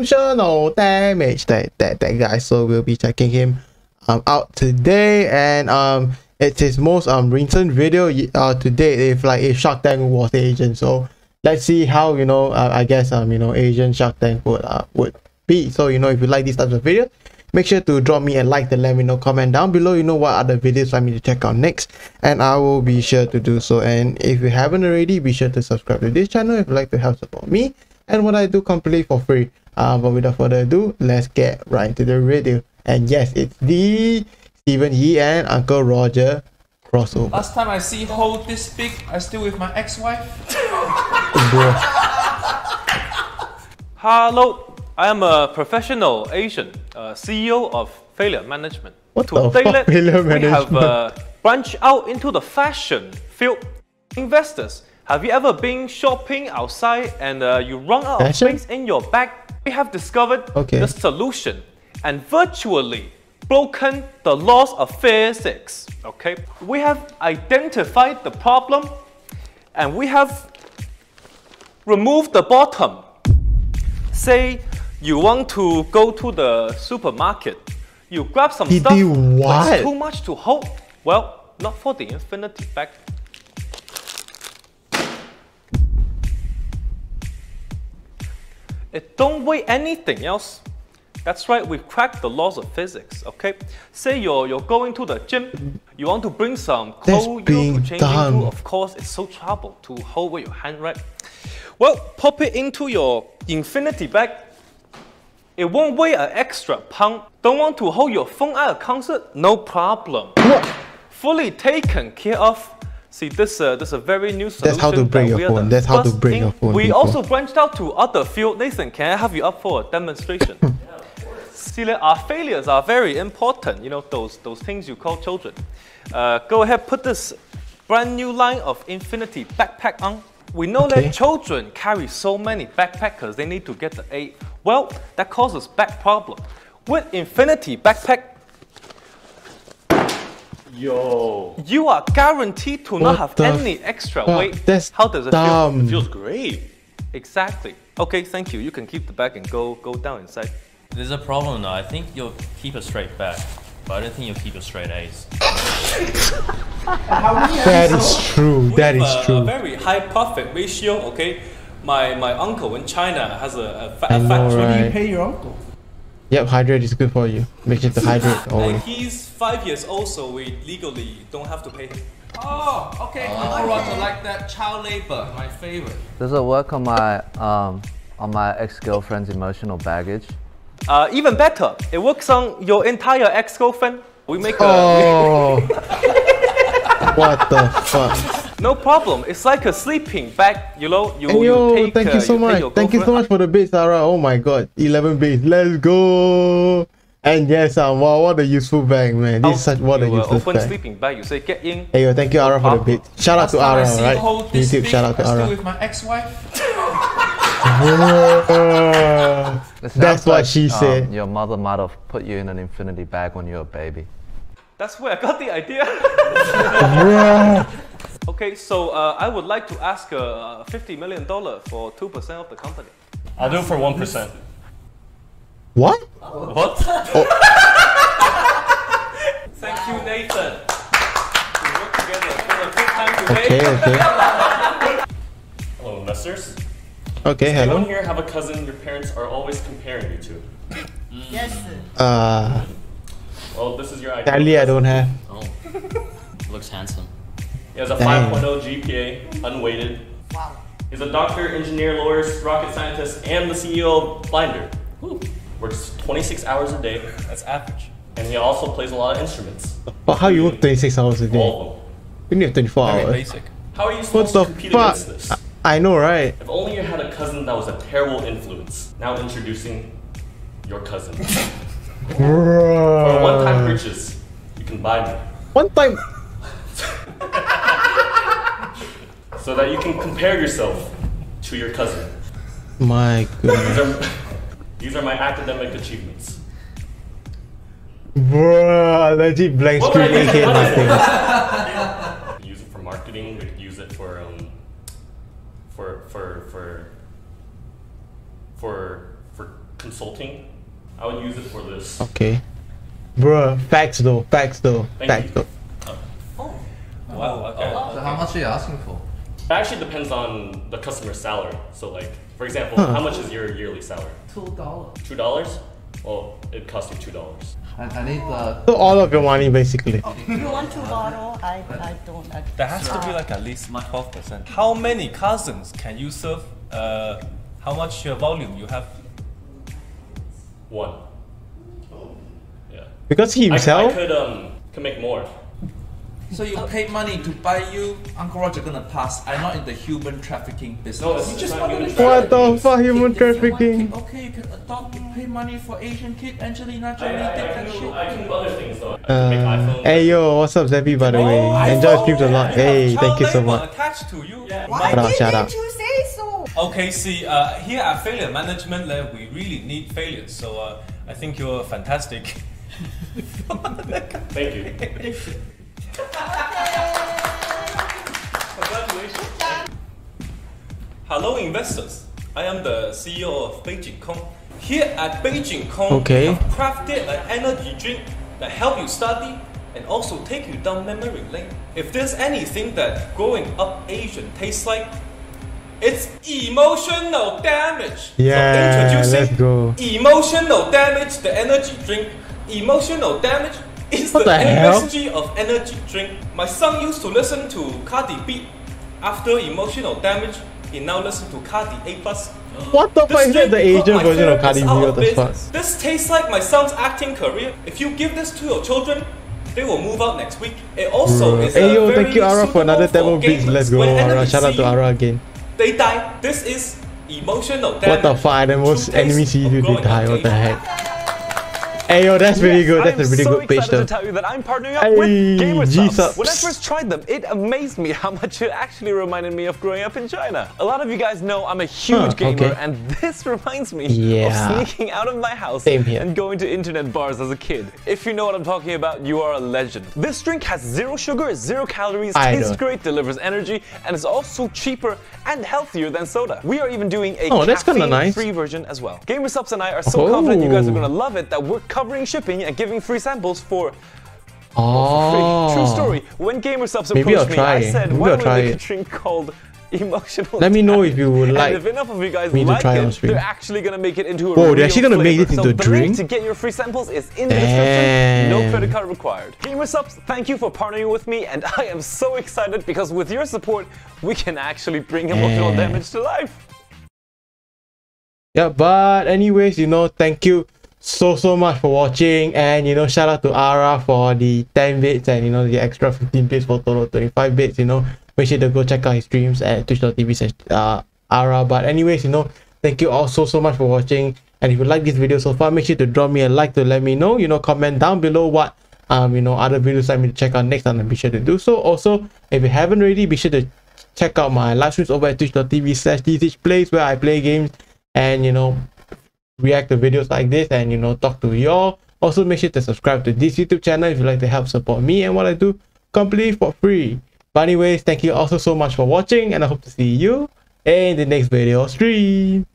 emotional damage. That that that guy. So we'll be checking him um out today, and um it's his most um recent video uh today. If like a Shark Tank was Asian, so let's see how you know uh, I guess um you know Asian Shark Tank would uh would be. So you know if you like these types of videos make sure to drop me a like and let me know comment down below you know what other videos i need to check out next and i will be sure to do so and if you haven't already be sure to subscribe to this channel if you like to help support me and what i do completely for free uh, but without further ado let's get right into the video and yes it's the Steven He and uncle roger crossover Last time I see Ho this big, I still with my ex-wife. Hello, I am a professional Asian, uh, CEO of Failure Management. What the Today, fuck, Failure we have Management? uh, branched out into the fashion field. Investors, have you ever been shopping outside and uh, you run out Fashion? of space in your bag? We have discovered Okay. the solution and virtually broken the laws of physics. Okay, we have identified the problem and we have removed the bottom say you want to go to the supermarket, you grab some He stuff, but it's too much to hold. Well, not for the infinity bag. It don't weigh anything else. That's right, we've cracked the laws of physics, okay? Say you're, you're going to the gym, you want to bring some clothes to change done. into, of course, it's so trouble to hold with your hand, right? Well, pop it into your infinity bag. It won't weigh an extra pound. Don't want to hold your phone at a concert? No problem. What? Fully taken care of. See, this, uh, this is a very new solution. That's how to break your phone. That's how to first break your phone, We people. also branched out to other field. Nathan, can I have you up for a demonstration? See, like, our failures are very important. You know, those, those things you call children. Uh, go ahead, put this brand new line of Infinity backpack on. We know Okay. that children carry so many backpackers, they need to get the A. Well, that causes back problem. With Infinity backpack, Yo, you are guaranteed to What not have any extra fuck? weight. That's How does it dumb. feel? feels great. Exactly. Okay, thank you. You can keep the bag and go go down inside. There's a problem now. I think you'll keep a straight back, but I don't think you'll keep a straight A's. that is true that With is a, true A very high profit ratio. Okay, my my uncle in China has a, a, fa- I a know, factory. right? Pay your uncle. Yep hydrate is good for you make sure to hydrate always. And he's five years old, so we legally don't have to pay him. Oh, okay. Uncle Roger like that child labor, my favorite. Does it work on my um, on my ex-girlfriend's emotional baggage? Uh, even better, it works on your entire ex-girlfriend. We make a oh what the fuck no problem. It's like a sleeping bag. You know, you, Hey, you take. thank uh, you so take much. your Thank you so much for the bits, Sarah. Oh my god, 11 bits. Let's go. And yes, um, wow, what a useful bag, man. This is such what a you, uh, useless open bag. sleeping bag. You say get in. Hey, yo, thank you, Ara, for the bits. Shout out Last to time Ara, I see right? Ho this YouTube, big, shout out to I still Ara. with my ex-wife. It That's sounds what she um, said. Your mother might have put you in an infinity bag when you were a baby. That's where I got the idea. Bruh. okay, so uh, I would like to ask uh, fifty million dollar for two percent of the company. I'll do it for one percent. What? What? Thank you, Nathan. We work together. It's a good time today. Okay, okay. Hello, investors. Okay, Anyone hello. here have a cousin your parents are always comparing you to? Yes. Uh, Well, this is your ideal. sadly, I don't have. Looks handsome. He has a Dang. 5.0 GPA, unweighted. Wow. He's a doctor, engineer, lawyer, rocket scientist, and the CEO of Blinder. Woo. Works 26 hours a day, That's average. and he also plays a lot of instruments. But how you work 26 hours a day? All of them. You need 24 Very hours. basic. How are you What supposed the to compete fuck? against this? I know, right? If only you had a cousin that was a terrible influence. Now introducing your cousin. For one-time Bruh. riches, you can buy me. One time. So that you can compare yourself to your cousin. My goodness. These are, these are my academic achievements. Bruh, legit blank screen AK What would nothing. I do? use it for marketing. We could use it for um, for for for for for consulting. I would use it for this. Okay. Bruh, facts though, facts though, Thank facts you. though. Wow, okay. So how much are you asking for? It actually depends on the customer's salary. So, like, for example, Huh. how much is your yearly salary? Two dollars. Two dollars? Well, it costs you two dollars. I, I need the. So all of your money basically. If you want to borrow? I, I don't. I, There has to be like at least 12%. How many cousins can you serve? Uh, how much uh, volume you have? One. Yeah. Because he I, I himself could um could make more. So you pay money to buy you, Uncle Roger gonna pass. I'm not in the human trafficking business. No, it's- you just not want human to What the fuck human If you want trafficking? kid, Okay, you can adopt, you pay money for Asian kid, Angelina I, Jolie, I, take I, that shit. I can do other things though. I can make Uh, iPhones. hey yo, what's up Zeppy by the way? Oh, Enjoy iPhone. streams a lot. Hey, thank you so Child much. labor attached to you. Why Shout out, shout didn't out. you say so? Okay, see, uh, here at Failure Management Lab, we really need failures. So uh, I think you're fantastic. Thank you. Hello, investors. I am the CEO of Beijing Kong. Here at Beijing Kong, Okay. we have crafted an energy drink that help you study and also take you down memory lane. If there's anything that growing up Asian tastes like, it's emotional damage. Yeah, so let's go. Emotional damage, the energy drink. Emotional damage is What the, the? MSG of energy drink. My son used to listen to Cardi B. After emotional damage, he now listens to Cardi A plus. What the fuck is that? The Asian version of Cardi B? What the fuck? This tastes like my son's acting career. If you give this to your children, they will move out next week. It also Bruh. is Hey a yo, very thank you Ara for another Tamil beats. Let's go, Ara. enemies Shout out to Ara again. They die. This is emotional damage. What the fuck? The most enemy see you they die. What the heck? Hey yo, that's pretty good. That's I'm a pretty so good page excited to tell you that I'm partnering up Hey, with. G-Subs. When I first tried them, it amazed me how much it actually reminded me of growing up in China. A lot of you guys know I'm a huge Huh, gamer, okay. and this reminds me Yeah. of sneaking out of my house and going to internet bars as a kid. If you know what I'm talking about, you are a legend. This drink has zero sugar, zero calories, I tastes don't. great, delivers energy, and is also cheaper and healthier than soda. We are even doing a Oh, kinda nice. caffeine-free version as well. GamerSupps and I are so oh. confident you guys are Oh. gonna love it that we're covering shipping and giving free samples for Oh. True story. When GamerSupps Maybe I'll approached me, try I said, Maybe why I'll don't try we make it. a drink called Emotional Let me know if you would And like if enough of you guys me to like try it, on stream. they're actually gonna make it into a Whoa, they're actually gonna make it into so a the drink? link to get your free samples is in the description. No credit card required. GamerSupps, thank you for partnering with me, and I am so excited because with your support, we can actually bring emotional Damn. damage to life. Yeah, but anyways, you know, thank you so so much for watching and you know shout out to Ara for the 10 bits and you know the extra 15 bits for total 25 bits, you know. Make sure to go check out his streams at twitch.tv slash uh, Ara. But anyways, you know, thank you all so so much for watching. And if you like this video so far, make sure to drop me a like to let me know. You know, comment down below what um you know other videos I need to check out next and be sure to do so. Also, if you haven't already, be sure to check out my live streams over at twitch.tv slash plays where I play games and you know react to videos like this and you know talk to y'all. Also make sure to subscribe to this youtube channel if you like to help support me and what i do completely for free. But anyways thank you also so much for watching and i hope to see you in the next video stream